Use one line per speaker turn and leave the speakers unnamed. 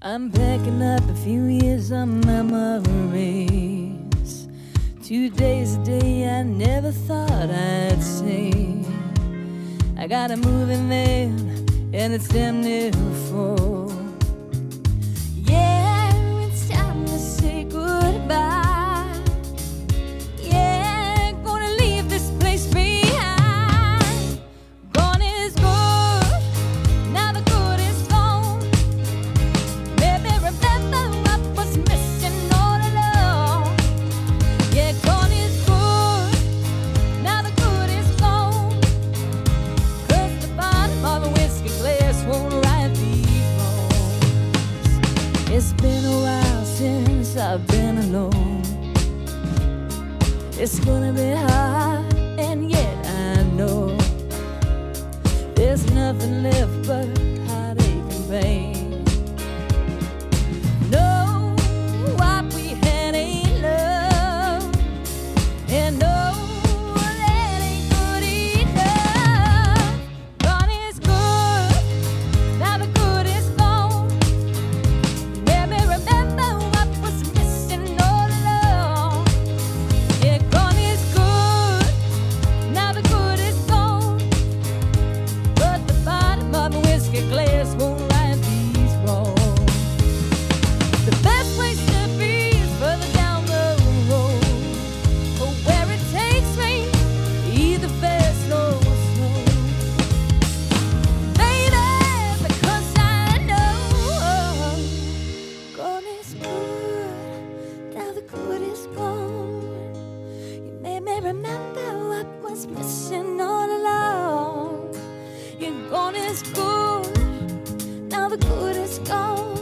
I'm packing up a few years of memories. Today's a day I never thought I'd see. I got a moving van and it's damn near full. Won't right these. It's been a while since I've been alone. It's gonna be hard, and yet I know there's nothing left but heartache and pain. Remember what was missing all along. Your gone is good, now the good is gone.